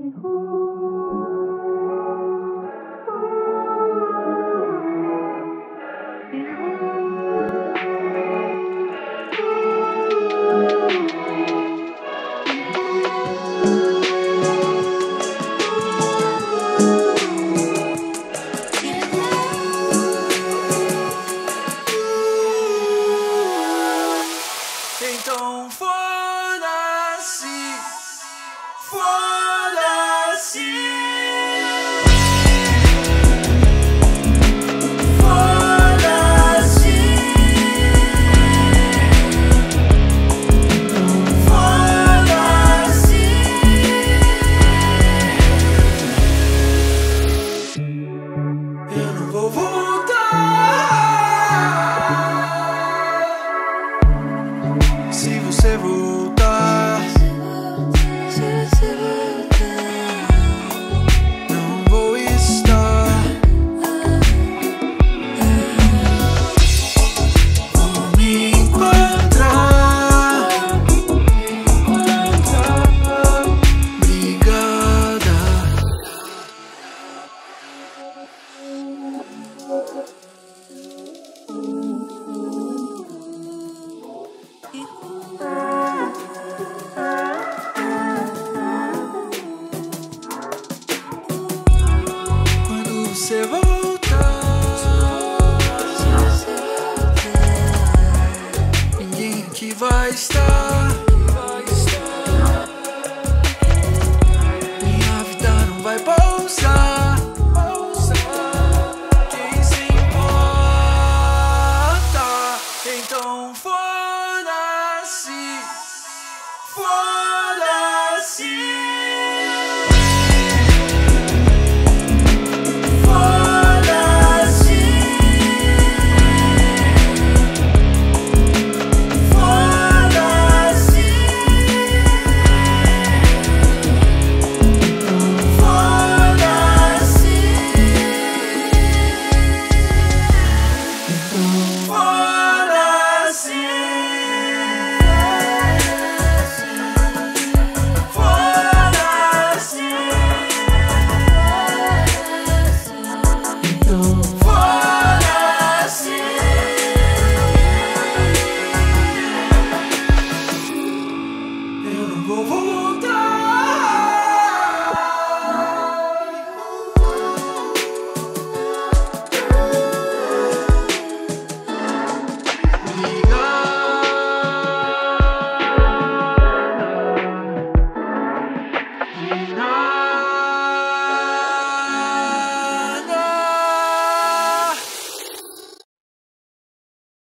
Então foda-se, foda-se. see. Você voltar, ninguém aqui vai estar. Minha vida não vai pausar. Quem se importa? Então foda-se. Foda-se,